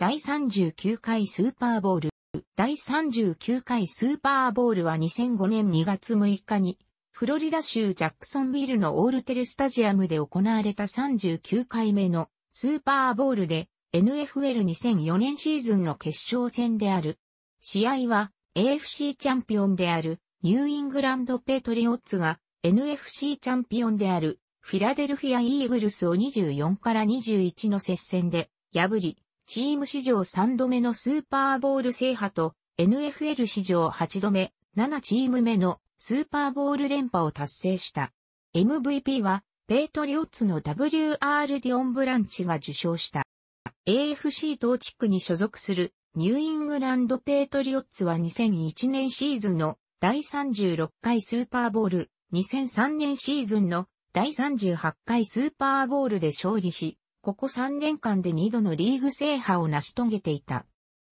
第39回スーパーボール。第39回スーパーボールは2005年2月6日に、フロリダ州ジャクソンビルのオールテルスタジアムで行われた39回目のスーパーボールで NFL2004 年シーズンの決勝戦である。試合は AFC チャンピオンであるニューイングランドペトリオッツが NFC チャンピオンであるフィラデルフィア・イーグルスを24から21の接戦で破り、チーム史上3度目のスーパーボール制覇と NFL 史上8度目、7チーム目のスーパーボール連覇を達成した。MVP はペイトリオッツの WR ディオンブランチが受賞した。AFC 統地区に所属するニューイングランドペイトリオッツは2001年シーズンの第36回スーパーボール、2003年シーズンの第38回スーパーボールで勝利し、ここ3年間で2度のリーグ制覇を成し遂げていた。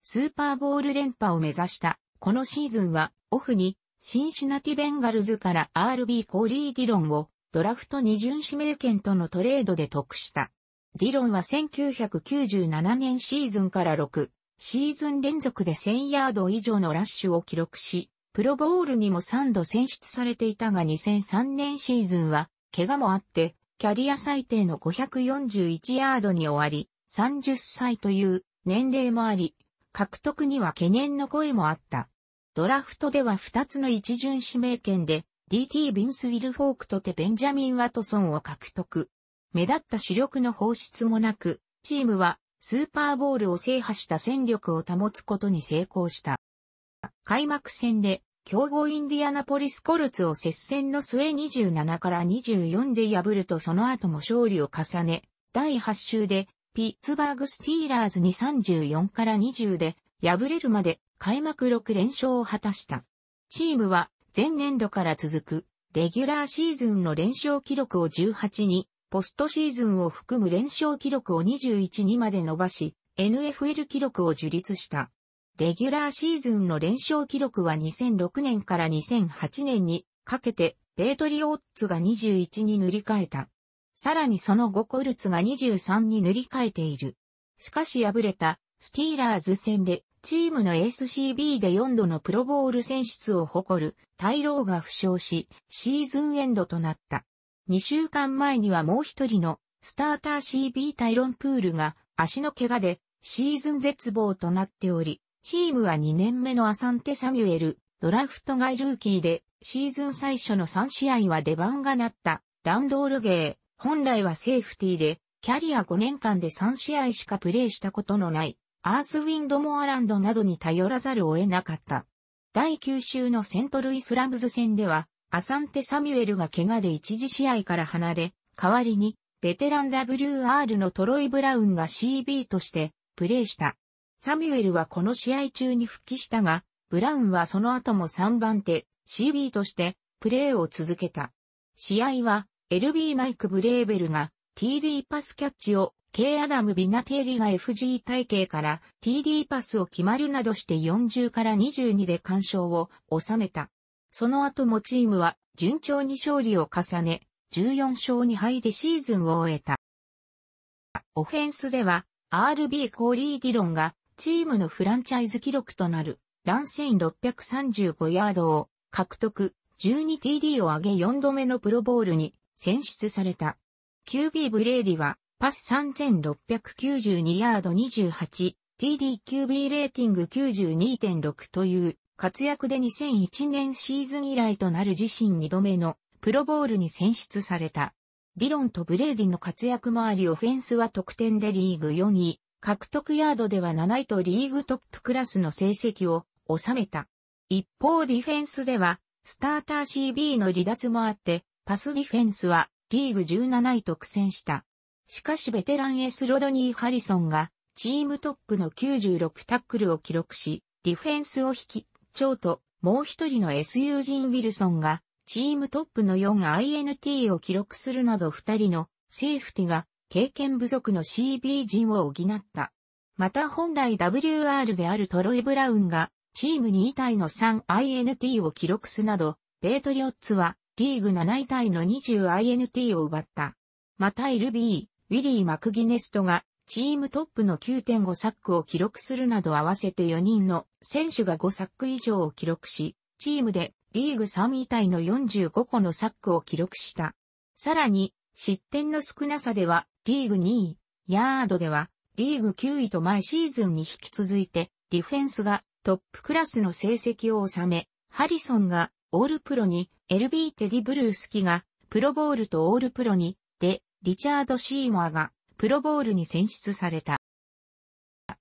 スーパーボール連覇を目指したこのシーズンはオフにシンシナティベンガルズから RB コーリー・ディロンをドラフト二巡指名権とのトレードで獲得した。ディロンは1997年シーズンから6シーズン連続で1000ヤード以上のラッシュを記録し、プロボールにも3度選出されていたが2003年シーズンは怪我もあってキャリア最低の541ヤードに終わり、30歳という年齢もあり、獲得には懸念の声もあった。ドラフトでは2つの一巡指名権で、DT ビンス・ウィル・フォークとテ・ベンジャミン・ワトソンを獲得。目立った主力の放出もなく、チームはスーパーボールを制覇した戦力を保つことに成功した。開幕戦で強豪インディアナポリスコルツを接戦の末27から24で破るとその後も勝利を重ね、第8週でピッツバーグスティーラーズに34から20で敗れるまで開幕6連勝を果たした。チームは前年度から続くレギュラーシーズンの連勝記録を18に、ポストシーズンを含む連勝記録を21にまで伸ばし、NFL 記録を樹立した。レギュラーシーズンの連勝記録は2006年から2008年にかけて、ペートリオッツが21に塗り替えた。さらにその後コルツが23に塗り替えている。しかし敗れたスティーラーズ戦でチームの SCB で4度のプロボール選出を誇るタイローが負傷し、シーズンエンドとなった。2週間前にはもう一人のスターター CB タイロンプールが足の怪我でシーズン絶望となっており、チームは2年目のアサンテ・サミュエル、ドラフト外ルーキーで、シーズン最初の3試合は出番がなった、ランドールゲー、本来はセーフティーで、キャリア5年間で3試合しかプレーしたことのない、アースウィンドモアランドなどに頼らざるを得なかった。第9週のセントルイスラムズ戦では、アサンテ・サミュエルが怪我で一時試合から離れ、代わりに、ベテラン WR のトロイ・ブラウンが CB としてプレーした。サミュエルはこの試合中に復帰したが、ブラウンはその後も3番手、CB としてプレーを続けた。試合は、LB マイク・ブレーベルが TD パスキャッチを K アダム・ビナテーリが FG 体系から TD パスを決めるなどして40から22で完勝を収めた。その後もチームは順調に勝利を重ね、14勝2敗でシーズンを終えた。オフェンスでは RB コーリー・ディロンがチームのフランチャイズ記録となるランセイン635ヤードを獲得 12TD を上げ4度目のプロボールに選出された。QB ブレイディはパス3692ヤード 28TDQB レーティング92.6という活躍で2001年シーズン以来となる自身2度目のプロボールに選出された。ディロンとブレイディの活躍もありオフェンスは得点でリーグ4位、獲得ヤードでは7位とリーグトップクラスの成績を収めた。一方ディフェンスでは、スターター CB の離脱もあって、パスディフェンスはリーグ17位と苦戦した。しかしベテラン S ロドニー・ハリソンがチームトップの96タックルを記録し、ディフェンスを引き、長ともう一人の S ユージン・ウィルソンがチームトップの 4INT を記録するなど二人のセーフティが経験不足の CB 陣を補った。また本来 WR であるトロイ・ブラウンがチーム2位タイの 3INT を記録すなど、ペートリオッツはリーグ7位タイの 20INT を奪った。また LB、ウィリー・マクギネストがチームトップの9.5サックを記録するなど合わせて4人の選手が5サック以上を記録し、チームでリーグ3位タイの45個のサックを記録した。さらに、失点の少なさでは、リーグ2位、ヤードでは、リーグ9位と前シーズンに引き続いて、ディフェンスがトップクラスの成績を収め、ハリソンがオールプロに、LB テディブルースキがプロボールとオールプロに、で、リチャード・シーモアがプロボールに選出された。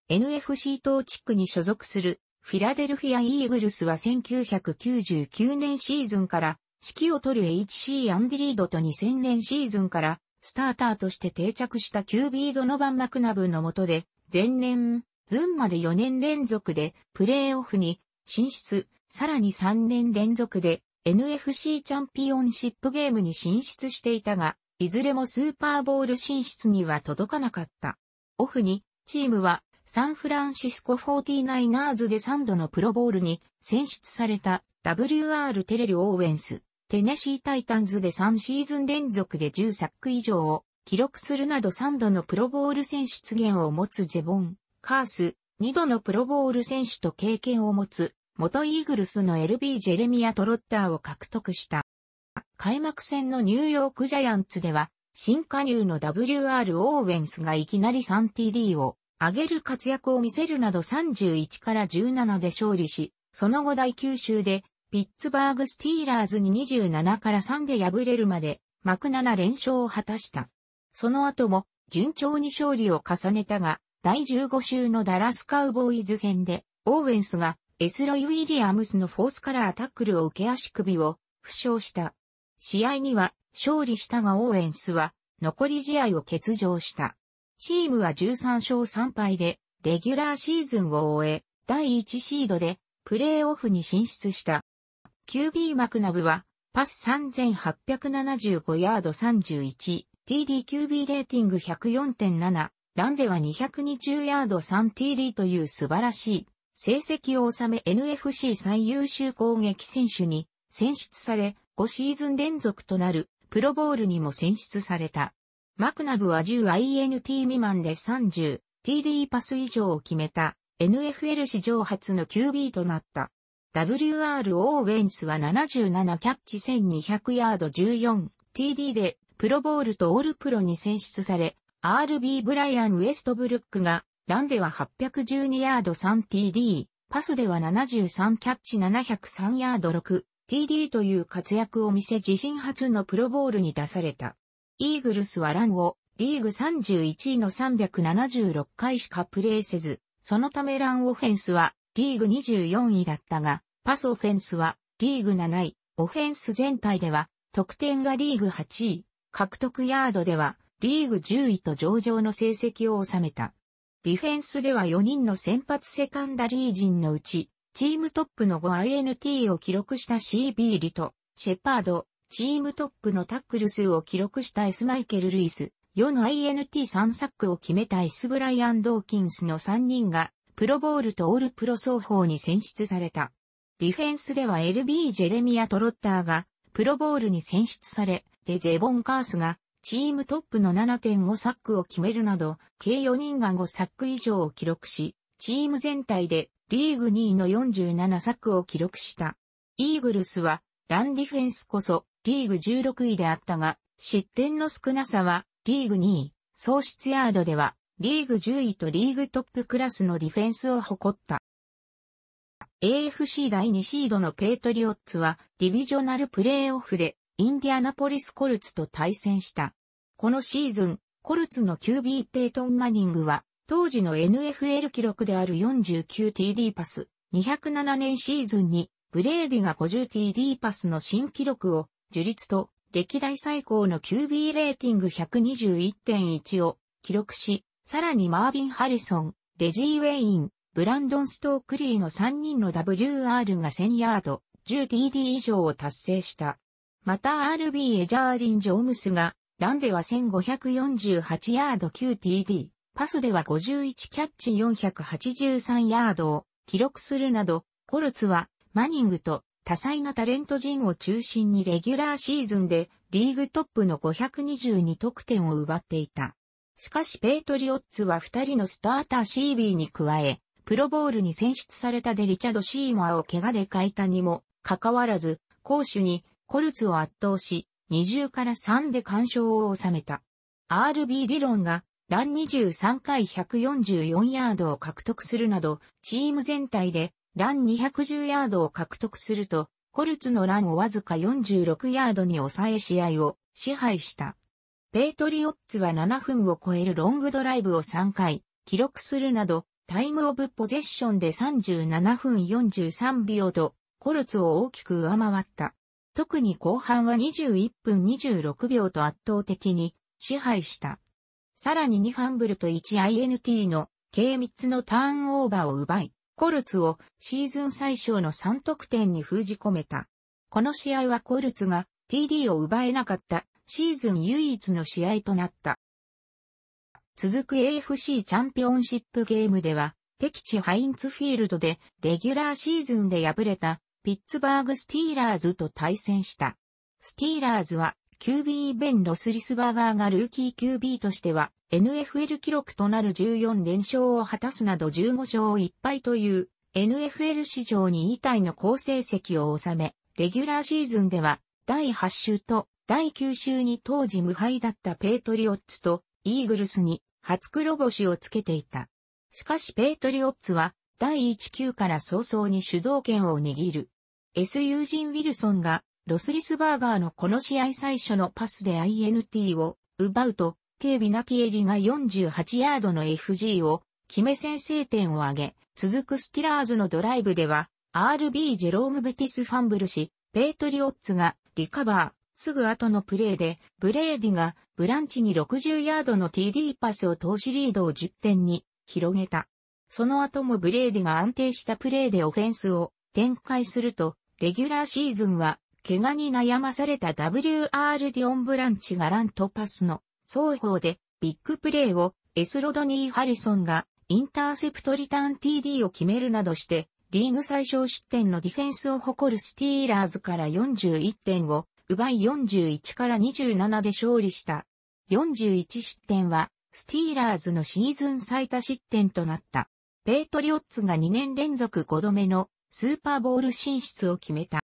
NFC 等地区に所属するフィラデルフィア・イーグルスは1999年シーズンから指揮を取る HC アンディリードと2000年シーズンからスターターとして定着したキュービードノバンマクナブの下で前年、ズンまで4年連続でプレーオフに進出、さらに3年連続で NFC チャンピオンシップゲームに進出していたが、いずれもスーパーボール進出には届かなかった。オフに、チームはサンフランシスコ 49ers で3度のプロボールに選出された WR テレル・オーウェンス、テネシータイタンズで3シーズン連続で10サック以上を記録するなど3度のプロボール選出現を持つジェボン、カース、2度のプロボール選手と経験を持つ元イーグルスの LB ジェレミア・トロッターを獲得した。開幕戦のニューヨークジャイアンツでは、新加入の WR オーウェンスがいきなり 3TD を上げる活躍を見せるなど31から17で勝利し、その後第9週で、ピッツバーグスティーラーズに27から3で敗れるまで、幕7連勝を果たした。その後も、順調に勝利を重ねたが、第15週のダラスカウボーイズ戦で、オーウェンスがエスロイ・ウィリアムスのフォースからアタックルを受け足首を負傷した。試合には勝利したがオーエンスは残り試合を欠場した。チームは13勝3敗でレギュラーシーズンを終え、第1シードでプレーオフに進出した。QB マクナブはパス3875ヤード31、TDQB レーティング104.7、ランでは220ヤード 3TD という素晴らしい成績を収め NFC 最優秀攻撃選手に選出され、5シーズン連続となるプロボールにも選出された。マクナブは 10INT 未満で 30TD パス以上を決めた NFL 史上初の QB となった。WR オーウェンスは77キャッチ1200ヤード 14TD でプロボールとオールプロに選出され、RB ブライアン・ウエストブルックがランでは812ヤード 3TD、パスでは73キャッチ703ヤード 6TD という活躍を見せ自身初のプロボールに出された。イーグルスはランをリーグ31位の376回しかプレーせず、そのためランオフェンスはリーグ24位だったが、パスオフェンスはリーグ7位、オフェンス全体では得点がリーグ8位、獲得ヤードではリーグ10位と上々の成績を収めた。ディフェンスでは4人の先発セカンダリー陣のうち、チームトップの 5INT を記録した CB リト、シェパード、チームトップのタックル数を記録した S マイケル・ルイス、4INT3 サックを決めた S ブライアン・ドーキンスの3人が、プロボールとオールプロ双方に選出された。ディフェンスでは LB ジェレミア・トロッターが、プロボールに選出され、でジェボン・カースが、チームトップの7.5サックを決めるなど、計4人が5サック以上を記録し、チーム全体でリーグ2位の47サックを記録した。イーグルスは、ランディフェンスこそ、リーグ16位であったが、失点の少なさは、リーグ2位、創出ヤードでは、リーグ10位とリーグトップクラスのディフェンスを誇った。AFC 第2シードのペイトリオッツは、ディビジョナルプレーオフで、インディアナポリスコルツと対戦した。このシーズン、コルツの QB ペイトン・マニングは、当時の NFL 記録である 49TD パス、2007年シーズンに、ブレーディが 50TD パスの新記録を、樹立と、歴代最高の QB レーティング121.1を記録し、さらにマービン・ハリソン、レジー・ウェイン、ブランドン・ストークリーの3人の WR が1000ヤード、10TD 以上を達成した。また RB エジャーリン・ジョームスがランでは1548ヤード 9TD、パスでは51キャッチ483ヤードを記録するなど、コルツはマニングと多彩なタレント陣を中心にレギュラーシーズンでリーグトップの522得点を奪っていた。しかしペイトリオッツは二人のスターター CB に加え、プロボールに選出されたデリチャド・シーマーを怪我で欠いたにも、かかわらず、攻守にコルツを圧倒し、20から3で干渉を収めた。RB ディロンがラン23回144ヤードを獲得するなど、チーム全体でラン210ヤードを獲得すると、コルツのランをわずか46ヤードに抑え試合を支配した。ペイトリオッツは7分を超えるロングドライブを3回記録するなど、タイムオブポゼッションで37分43秒とコルツを大きく上回った。特に後半は21分26秒と圧倒的に支配した。さらに2ファンブルと 1INT の計3つのターンオーバーを奪い、コルツをシーズン最小の3得点に封じ込めた。この試合はコルツが TD を奪えなかったシーズン唯一の試合となった。続く AFC チャンピオンシップゲームでは、敵地ハインツフィールドでレギュラーシーズンで敗れたピッツバーグスティーラーズと対戦した。スティーラーズは QB ベン・ロスリスバーガーがルーキー QB としては NFL 記録となる14連勝を果たすなど15勝1敗という NFL 史上2位タイの好成績を収め、レギュラーシーズンでは第8週と第9週に当時無敗だったペイトリオッツとイーグルスに初黒星をつけていた。しかしペイトリオッツは第1 Q から早々に主導権を握る。S. ユージン・ウィルソンがロスリスバーガーのこの試合最初のパスで INT を奪うと、 K ビナティエリが48ヤードの FG を決め先制点を挙げ、続くスティーラーズのドライブでは、RB ジェローム・ベティスファンブルし、ペイトリオッツがリカバー、すぐ後のプレーで、ブレーディがブランチに60ヤードの TD パスを通しリードを10点に広げた。その後もブレーディが安定したプレーでオフェンスを展開すると、レギュラーシーズンは怪我に悩まされた WR ディオンブランチがランとパスの双方でビッグプレーを S ロドニー・ハリソンがインターセプトリターン TD を決めるなどしてリーグ最小失点のディフェンスを誇るスティーラーズから41点を奪い41から27で勝利した。41失点はスティーラーズのシーズン最多失点となった。ペイトリオッツが2年連続5度目のスーパーボール進出を決めた。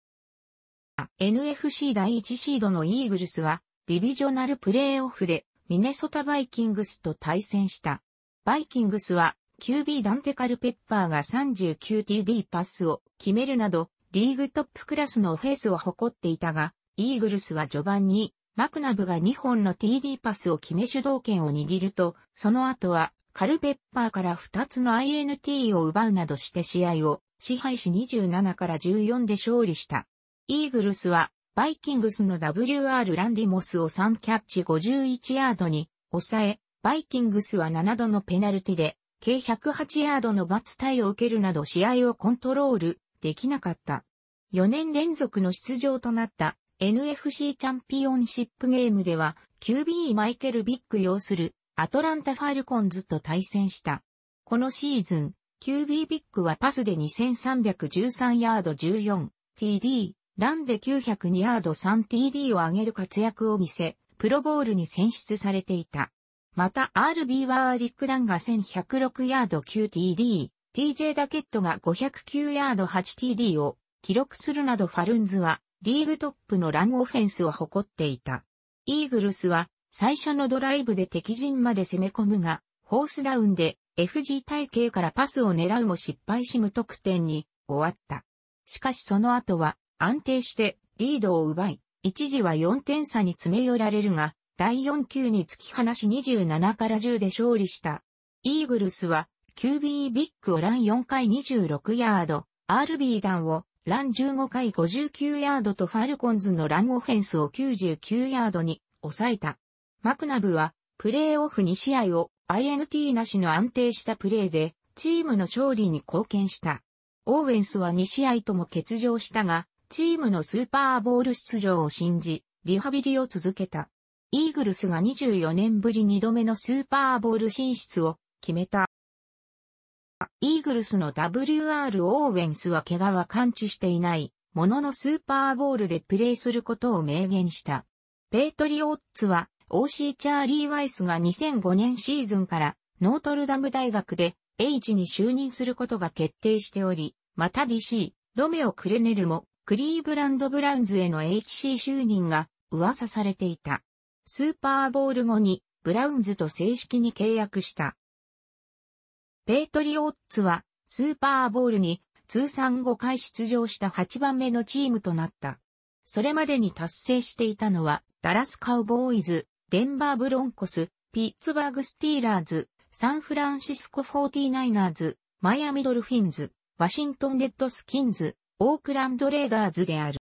NFC 第1シードのイーグルスは、ディビジョナルプレーオフでミネソタバイキングスと対戦した。バイキングスは QB ダンテカルペッパーが 39TD パスを決めるなど、リーグトップクラスのオフェンスを誇っていたが、イーグルスは序盤にマクナブが2本の TD パスを決め主導権を握ると、その後はカルペッパーから2つの INT を奪うなどして試合を支配し27から14で勝利した。イーグルスは、バイキングスの WR ランディモスを3キャッチ51ヤードに抑え、バイキングスは7度のペナルティで、計108ヤードの罰退を受けるなど試合をコントロールできなかった。4年連続の出場となった NFC チャンピオンシップゲームでは QB マイケル・ヴィック擁するアトランタ・ファルコンズと対戦した。このシーズン、QB ビッグはパスで2313ヤード 14TD、ランで902ヤード 3TD を上げる活躍を見せ、プロボールに選出されていた。また RB はリック・ランが1106ヤード 9TD、TJ ダケットが509ヤード 8TD を記録するなどファルンズはリーグトップのランオフェンスを誇っていた。イーグルスは最初のドライブで敵陣まで攻め込むが、フォースダウンで FG 体系からパスを狙うも失敗し無得点に終わった。しかしその後は安定してリードを奪い、一時は4点差に詰め寄られるが、第4球に突き放し27から10で勝利した。イーグルスは QB ビッグをラン4回26ヤード、RB 弾をラン15回59ヤードとファルコンズのランオフェンスを99ヤードに抑えた。マクナブはプレーオフ2試合を INT なしの安定したプレーでチームの勝利に貢献した。オーウェンスは2試合とも欠場したが、チームのスーパーボール出場を信じ、リハビリを続けた。イーグルスが24年ぶり2度目のスーパーボール進出を決めた。イーグルスの WR オーウェンスは怪我は感知していないもののスーパーボールでプレーすることを明言した。ペイトリオッツは OC チャーリー・ワイスが2005年シーズンからノートルダム大学で H に就任することが決定しており、また DC、ロメオ・クレネルもクリーブランド・ブラウンズへの HC 就任が噂されていた。スーパーボウル後にブラウンズと正式に契約した。ペイトリオッツはスーパーボウルに通算5回出場した8番目のチームとなった。それまでに達成していたのはダラスカウボーイズ、デンバーブロンコス、ピッツバーグスティーラーズ、サンフランシスコ 49ers、マイアミドルフィンズ、ワシントンレッドスキンズ、オークランドレーダーズである。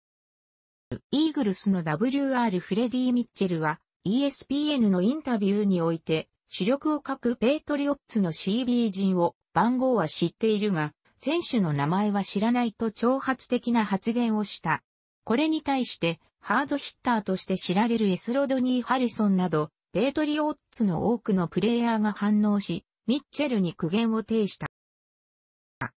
イーグルスの WR フレディ・ミッチェルは ESPN のインタビューにおいて主力を欠くペイトリオッツの CB 陣を番号は知っているが、選手の名前は知らないと挑発的な発言をした。これに対してハードヒッターとして知られる S ロドニー・ハリソンなど、ペイトリオッツの多くのプレイヤーが反応し、ミッチェルに苦言を呈した。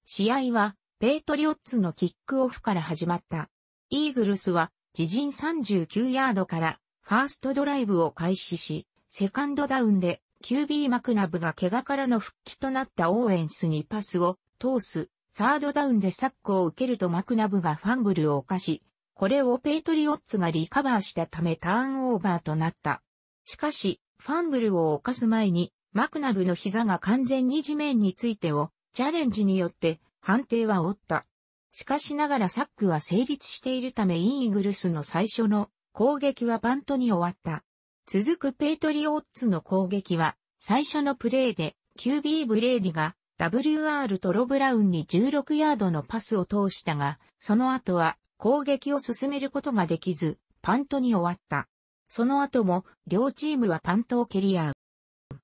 試合は、ペイトリオッツのキックオフから始まった。イーグルスは、自陣39ヤードから、ファーストドライブを開始し、セカンドダウンで、QB マクナブが怪我からの復帰となったオーエンスにパスを通す、サードダウンでサックを受けるとマクナブがファンブルを犯し、これをペイトリオッツがリカバーしたためターンオーバーとなった。しかし、ファンブルを犯す前に、マクナブの膝が完全に地面についており、チャレンジによって判定は覆った。しかしながらサックは成立しているためイーグルスの最初の攻撃はパントに終わった。続くペイトリオッツの攻撃は、最初のプレーで QB ブレーディが WR トロイ・ブラウンに16ヤードのパスを通したが、その後は攻撃を進めることができず、パントに終わった。その後も、両チームはパントを蹴り合う。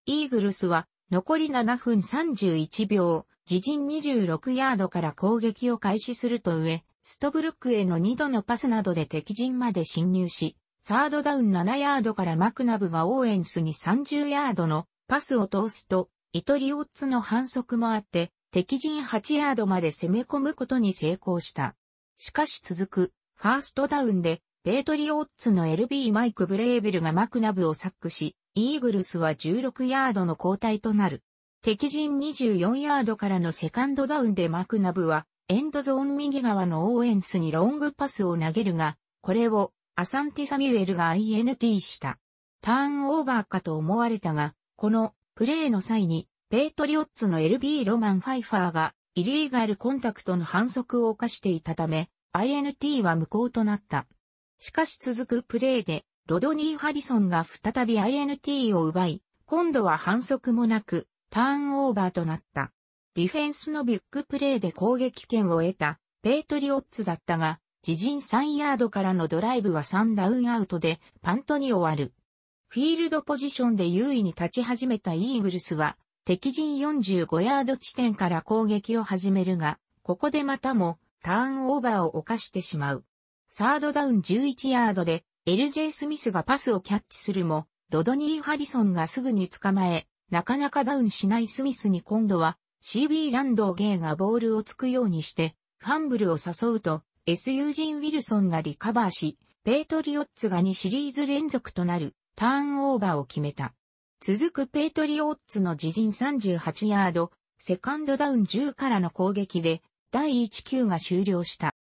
イーグルスは、残り7分31秒、自陣26ヤードから攻撃を開始すると上、ストブルックへの2度のパスなどで敵陣まで侵入し、サードダウン7ヤードからマクナブがオーエンスに30ヤードのパスを通すと、イトリオッツの反則もあって、敵陣8ヤードまで攻め込むことに成功した。しかし続く、ファーストダウンで、ペイトリオッツの LB マイク・ブレーベルがマクナブをサックし、イーグルスは16ヤードの後退となる。敵陣24ヤードからのセカンドダウンでマクナブは、エンドゾーン右側のオーエンスにロングパスを投げるが、これをアサンティ・サミュエルが INT した。ターンオーバーかと思われたが、このプレーの際に、ペイトリオッツの LB ロマン・ファイファーがイリーガルコンタクトの反則を犯していたため、INT は無効となった。しかし続くプレーで、ロドニー・ハリソンが再び INT を奪い、今度は反則もなく、ターンオーバーとなった。ディフェンスのビッグプレーで攻撃権を得た、ペイトリオッツだったが、自陣3ヤードからのドライブは3ダウンアウトでパントに終わる。フィールドポジションで優位に立ち始めたイーグルスは、敵陣45ヤード地点から攻撃を始めるが、ここでまたもターンオーバーを犯してしまう。サードダウン11ヤードで LJ スミスがパスをキャッチするも、ロドニー・ハリソンがすぐに捕まえ、なかなかダウンしないスミスに今度は CB ランドール・ゲイがボールをつくようにして、ファンブルを誘うと、S ユージン・ウィルソンがリカバーし、ペイトリオッツが2シリーズ連続となるターンオーバーを決めた。続くペイトリオッツの自陣38ヤード、セカンドダウン10からの攻撃で、第1Q が終了した。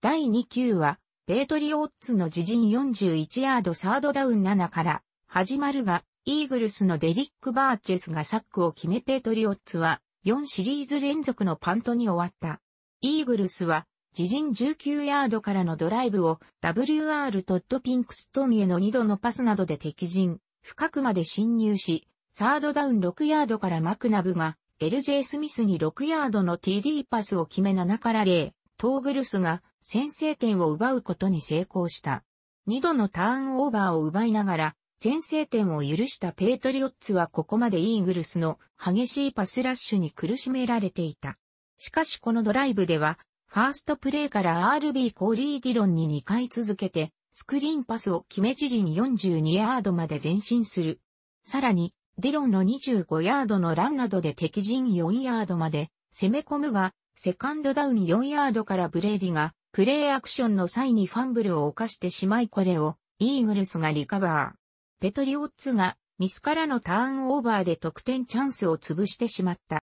第2Q は、ペイトリオッツの自陣41ヤードサードダウン7から始まるが、イーグルスのデリック・バージェスがサックを決めペイトリオッツは4シリーズ連続のパントに終わった。イーグルスは自陣19ヤードからのドライブを WR トッドピンクストンへの2度のパスなどで敵陣深くまで侵入し、サードダウン6ヤードからマクナブが、LJ スミスに6ヤードの TD パスを決め7から0、イーグルスが先制点を奪うことに成功した。2度のターンオーバーを奪いながら、先制点を許したペイトリオッツはここまでイーグルスの激しいパスラッシュに苦しめられていた。しかしこのドライブでは、ファーストプレーから RB コーリー・ディロンに2回続けて、スクリーンパスを決め自陣42ヤードまで前進する。さらに、ディロンの25ヤードのランなどで敵陣4ヤードまで攻め込むが、セカンドダウン4ヤードからブレーディが、プレーアクションの際にファンブルを犯してしまいこれを、イーグルスがリカバー。ペイトリオッツがミスからのターンオーバーで得点チャンスを潰してしまった。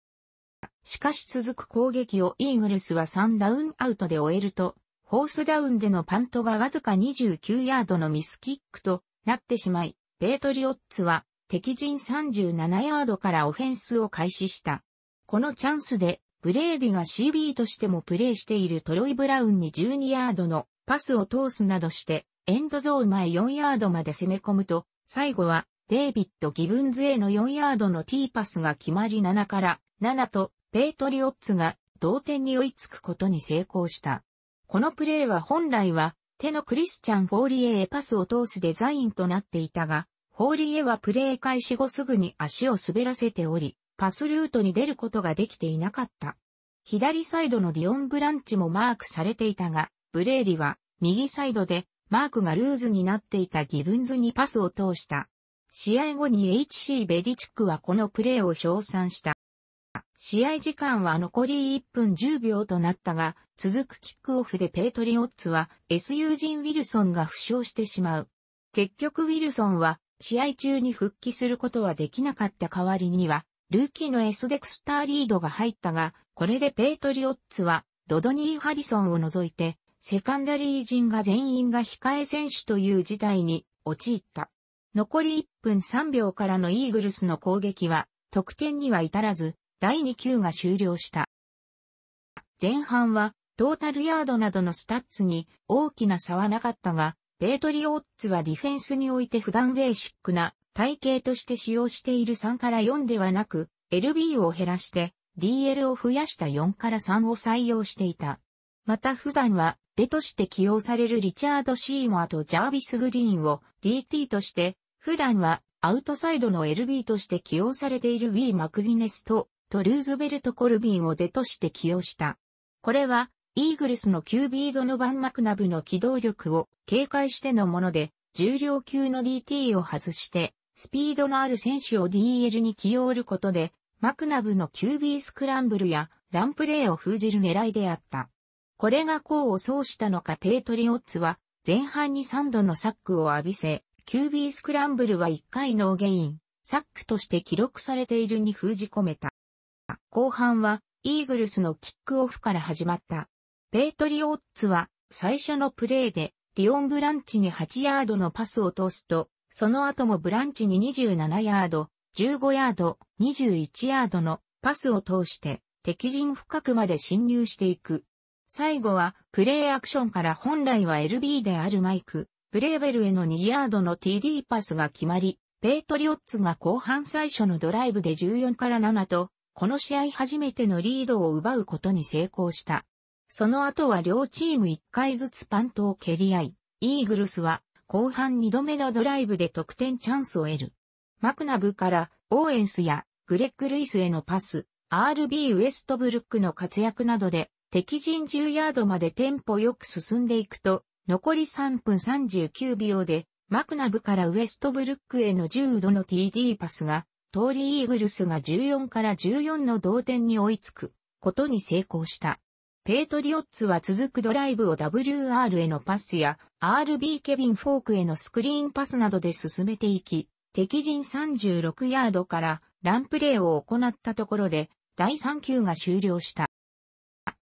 しかし続く攻撃をイーグルスは3ダウンアウトで終えると、フォースダウンでのパントがわずか29ヤードのミスキックとなってしまい、ペイトリオッツは敵陣37ヤードからオフェンスを開始した。このチャンスで、ブレーディが CB としてもプレーしているトロイ・ブラウンに12ヤードのパスを通すなどして、エンドゾーン前4ヤードまで攻め込むと、最後はデイビッド・ギブンズへの4ヤードの T パスが決まり7から7と、ペイトリオッツが同点に追いつくことに成功した。このプレーは本来は TE のクリスチャン・フォーリエへパスを通すデザインとなっていたが、フォーリエはプレー開始後すぐに足を滑らせており、パスルートに出ることができていなかった。左サイドのディオン・ブランチもマークされていたが、ブレーディは右サイドでマークがルーズになっていたギブンズにパスを通した。試合後に HC ベリチックはこのプレーを称賛した。試合時間は残り1分10秒となったが、続くキックオフでペートリオッツは SU ジン・ウィルソンが負傷してしまう。結局ウィルソンは試合中に復帰することはできなかった代わりには、ルーキーの S デクスターリードが入ったが、これでペートリオッツはロドニー・ハリソンを除いて、セカンダリー陣が全員が控え選手という事態に陥った。残り1分3秒からのイーグルスの攻撃は得点には至らず、第2球が終了した。前半はトータルヤードなどのスタッツに大きな差はなかったが、ペートリオッツはディフェンスにおいて普段ベーシックな隊形として使用している3から4ではなく、LB を減らして DL を増やした4から3を採用していた。また普段は DE として起用されるリチャード・シーモアとジャービス・グリーンを DT として普段はアウトサイドの LB として起用されている Wii マクギネスととルーズベルト・コルビンを DE として起用した。これは、イーグルスのキュービードのバンマクナブの機動力を警戒してのもので、重量級の DT を外して、スピードのある選手を DL に起用ることで、マクナブの QB スクランブルやランプレーを封じる狙いであった。これが功を奏したのかペートリオッツは前半に3度のサックを浴びせ、QB スクランブルは1回のゲイン、サックとして記録されているに封じ込めた。後半はイーグルスのキックオフから始まった。ペートリオッツは最初のプレーでディオン・ブランチに8ヤードのパスを通すと、その後もブランチに27ヤード、15ヤード、21ヤードのパスを通して敵陣深くまで侵入していく。最後はプレーアクションから本来は LB であるマイク、ブレーベルへの2ヤードの TD パスが決まり、ペートリオッツが後半最初のドライブで14から7とこの試合初めてのリードを奪うことに成功した。その後は両チーム1回ずつパントを蹴り合い、イーグルスは後半2度目のドライブで得点チャンスを得る。マクナブからオーエンスやグレッグ・ルイスへのパス、RB ウエストブルックの活躍などで敵陣10ヤードまでテンポよく進んでいくと、残り3分39秒でマクナブからウエストブルックへの10度の TD パスが通りイーグルスが14から14の同点に追いつくことに成功した。ペートリオッツは続くドライブを WR へのパスや RB ケビンフォークへのスクリーンパスなどで進めていき、敵陣36ヤードからランプレーを行ったところで第3球が終了した。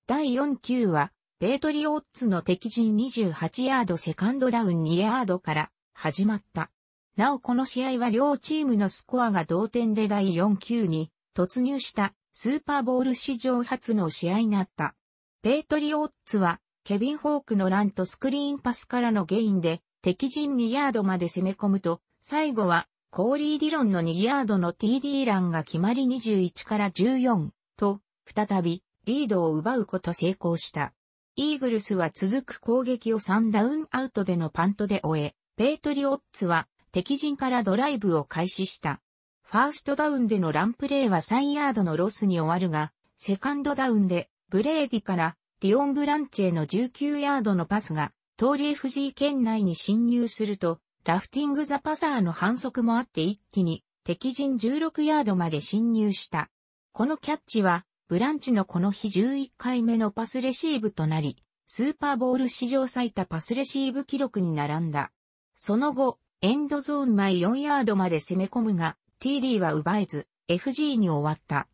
第4球はペートリオッツの敵陣28ヤードセカンドダウン2ヤードから始まった。なおこの試合は両チームのスコアが同点で第4 Q に突入したスーパーボール史上初の試合になった。ペートリオッツはケビン・フォークのランとスクリーンパスからのゲインで敵陣2ヤードまで攻め込むと最後はコーリー・ディロンの2ヤードの TD ランが決まり21から14と再びリードを奪うこと成功した。イーグルスは続く攻撃を3ダウンアウトでのパントで終え、ペートリオッツは敵陣からドライブを開始した。ファーストダウンでのランプレーは3ヤードのロスに終わるが、セカンドダウンでブレーディからディオン・ブランチへの19ヤードのパスが通り FG 圏内に侵入すると、ラフィング・ザ・パサーの反則もあって一気に敵陣16ヤードまで侵入した。このキャッチは、ブランチのこの日11回目のパスレシーブとなり、スーパーボール史上最多パスレシーブ記録に並んだ。その後、エンドゾーン前4ヤードまで攻め込むが、TD は奪えず、FG に終わった。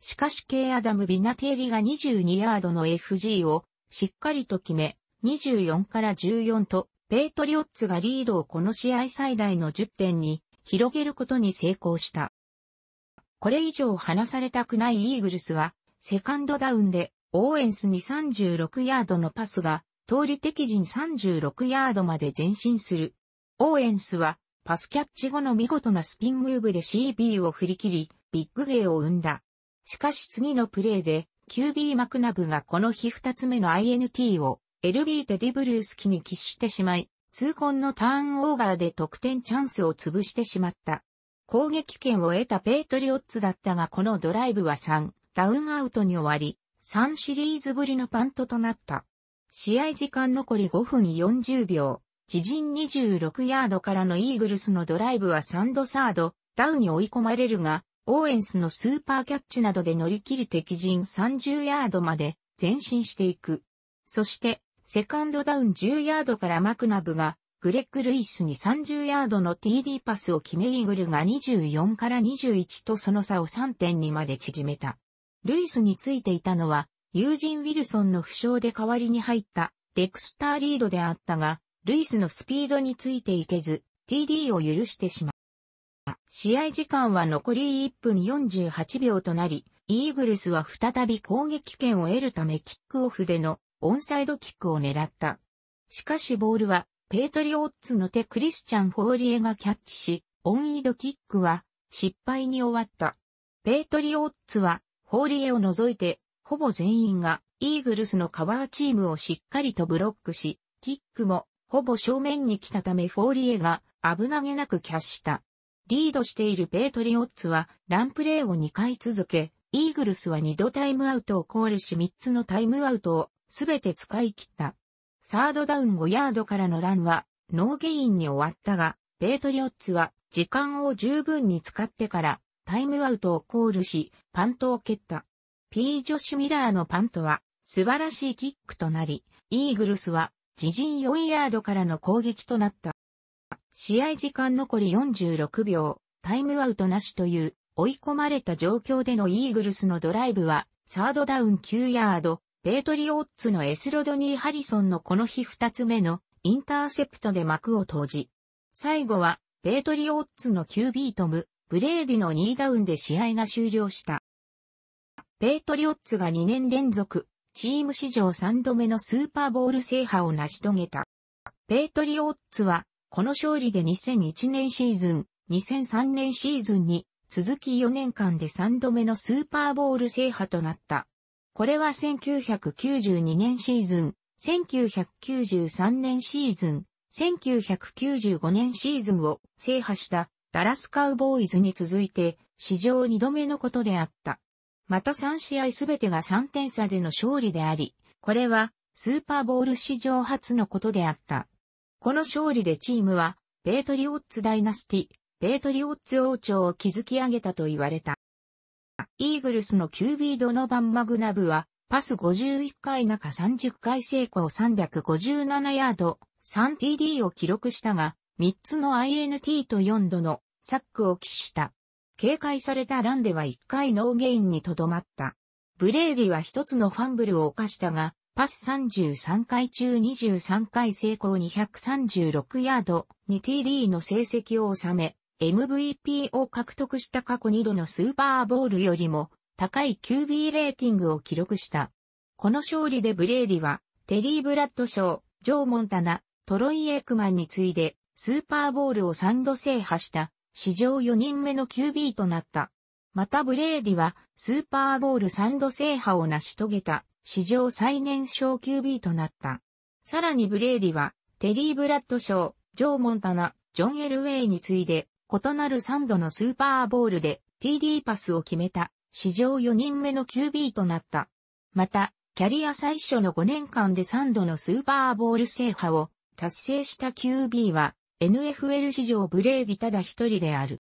しかし K アダム・ビナティエリが22ヤードの FG をしっかりと決め、24から14と、ペイトリオッツがリードをこの試合最大の10点に広げることに成功した。これ以上離されたくないイーグルスは、セカンドダウンで、オーエンスに36ヤードのパスが、通り敵陣36ヤードまで前進する。オーエンスは、パスキャッチ後の見事なスピンムーブで CB を振り切り、ビッグゲインを生んだ。しかし次のプレーで、QB マクナブがこの日二つ目の INT を LB テディ・ブルースキに喫してしまい、痛恨のターンオーバーで得点チャンスを潰してしまった。攻撃権を得たペイトリオッツだったがこのドライブは3、ダウンアウトに終わり、3シリーズぶりのパントとなった。試合時間残り5分40秒、自陣26ヤードからのイーグルスのドライブはサンドサード、ダウンに追い込まれるが、オーエンスのスーパーキャッチなどで乗り切り敵陣30ヤードまで前進していく。そして、セカンドダウン10ヤードからマクナブが、グレッグ・ルイスに30ヤードの TD パスを決めイーグルが24から21とその差を3.2まで縮めた。ルイスについていたのは、ユージン・ウィルソンの負傷で代わりに入ったデクスター・リードであったが、ルイスのスピードについていけず、TD を許してしまう。試合時間は残り1分48秒となり、イーグルスは再び攻撃権を得るためキックオフでのオンサイドキックを狙った。しかしボールはペートリオッツの手クリスチャン・フォーリエがキャッチし、オンイードキックは失敗に終わった。ペートリオッツはフォーリエを除いてほぼ全員がイーグルスのカバーチームをしっかりとブロックし、キックもほぼ正面に来たためフォーリエが危なげなくキャッシュした。リードしているペートリオッツはランプレーを2回続け、イーグルスは2度タイムアウトをコールし3つのタイムアウトをすべて使い切った。サードダウン5ヤードからのランはノーゲインに終わったが、ペートリオッツは時間を十分に使ってからタイムアウトをコールし、パントを蹴った。P. ジョシュ・ミラーのパントは素晴らしいキックとなり、イーグルスは自陣4ヤードからの攻撃となった。試合時間残り46秒、タイムアウトなしという追い込まれた状況でのイーグルスのドライブは、サードダウン9ヤード、ペートリオッツの S ロドニー・ハリソンのこの日2つ目のインターセプトで幕を閉じ、最後はペートリオッツの QB トム、ブレーディのニーダウンで試合が終了した。ペートリオッツが2年連続、チーム史上3度目のスーパーボール制覇を成し遂げた。ペートリオッツはこの勝利で2001年シーズン、2003年シーズンに続き4年間で3度目のスーパーボール制覇となった。これは1992年シーズン、1993年シーズン、1995年シーズンを制覇したダラスカウボーイズに続いて史上2度目のことであった。また3試合すべてが3点差での勝利であり、これはスーパーボール史上初のことであった。この勝利でチームは、ペートリオッツダイナスティ、ペートリオッツ王朝を築き上げたと言われた。イーグルスの QB ドノバン・マグナブは、パス51回中30回成功357ヤード、3TD を記録したが、3つの INT と4度のサックを喫した。警戒されたランでは1回ノーゲインにとどまった。ブレーディは1つのファンブルを犯したが、パス33回中23回成功236ヤードに TD の成績を収め、MVP を獲得した過去2度のスーパーボールよりも高い QB レーティングを記録した。この勝利でブレーディは、テリー・ブラッドショー、ジョー・モンタナ、トロイ・エークマンに次いで、スーパーボールを3度制覇した、史上4人目の QB となった。またブレーディは、スーパーボール3度制覇を成し遂げた、史上最年少 QB となった。さらにブレーディは、テリー・ブラッドショー、ジョー・モンタナ、ジョン・エルウェイに次いで、異なる3度のスーパーボールで TD パスを決めた、史上4人目の QB となった。また、キャリア最初の5年間で3度のスーパーボール制覇を達成した QB は、NFL 史上ブレーディただ一人である。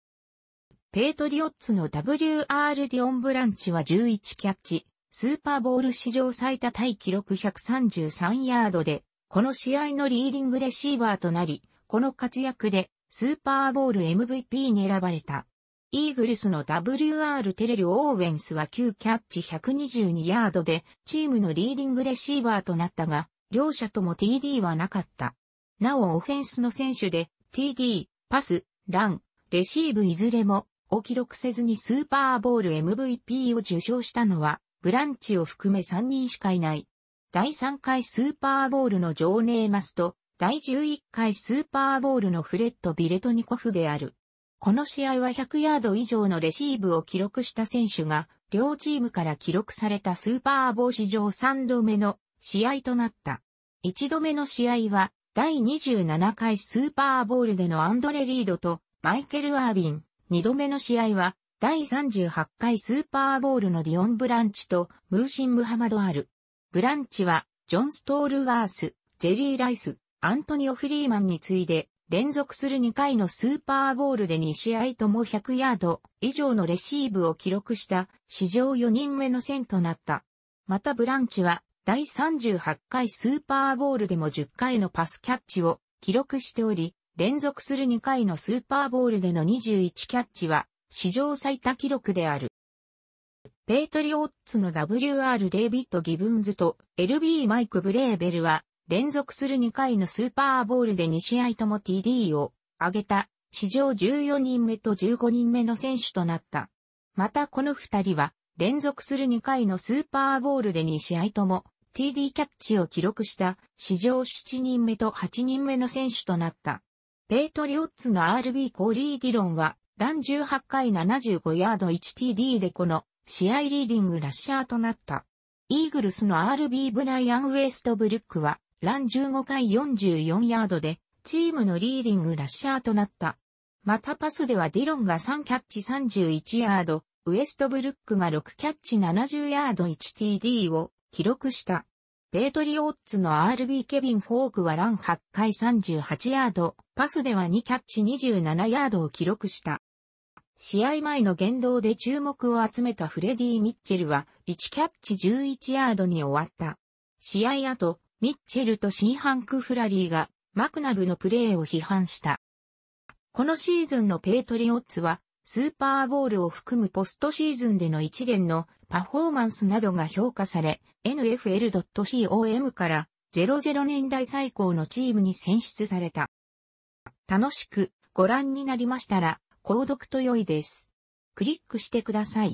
ペートリオッツの WR ディオンブランチは11キャッチ、スーパーボール史上最多タイ記録133ヤードで、この試合のリーディングレシーバーとなり、この活躍で、スーパーボール MVP に選ばれた。イーグルスの WR テレル・オーウェンスは9キャッチ122ヤードでチームのリーディングレシーバーとなったが、両者とも TD はなかった。なおオフェンスの選手で TD、パス、ラン、レシーブいずれもを記録せずにスーパーボール MVP を受賞したのはブランチを含め3人しかいない。第3回スーパーボールのジョーネーマスと第11回スーパーボールのフレッド・ビレトニコフである。この試合は100ヤード以上のレシーブを記録した選手が、両チームから記録されたスーパーボー史上3度目の試合となった。1度目の試合は、第27回スーパーボールでのアンドレ・リードとマイケル・アービン。2度目の試合は、第38回スーパーボールのディオン・ブランチとムーシン・ムハマド・アル。ブランチは、ジョン・ストールワース、ジェリー・ライス、アントニオ・フリーマンに次いで、連続する2回のスーパーボールで2試合とも100ヤード以上のレシーブを記録した史上4人目の戦となった。またブランチは第38回スーパーボールでも10回のパスキャッチを記録しており、連続する2回のスーパーボールでの21キャッチは史上最多記録である。ペイトリオッツの WR デイビッド・ギブンズと LB マイク・ブレーベルは連続する2回のスーパーボールで2試合とも TD を上げた史上14人目と15人目の選手となった。またこの2人は連続する2回のスーパーボールで2試合とも TD キャッチを記録した史上7人目と8人目の選手となった。ペイトリオッツの RB コーリー・ディロンはラン18回75ヤード 1TD でこの試合リーディングラッシャーとなった。イーグルスの RB ブライアン・ウェストブルックはラン15回44ヤードで、チームのリーディングラッシャーとなった。またパスではディロンが3キャッチ31ヤード、ウエストブルックが6キャッチ70ヤード 1TD を記録した。ペートリオッツの RB ケビン・フォークはラン8回38ヤード、パスでは2キャッチ27ヤードを記録した。試合前の言動で注目を集めたフレディ・ミッチェルは1キャッチ11ヤードに終わった。試合後、ミッチェルとシーハンク・フラリーがマクナブのプレーを批判した。このシーズンのペイトリオッツはスーパーボールを含むポストシーズンでの一連のパフォーマンスなどが評価され NFL.com から00年代最高のチームに選出された。楽しくご覧になりましたら購読と良いです。クリックしてください。